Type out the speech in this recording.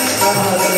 Yes,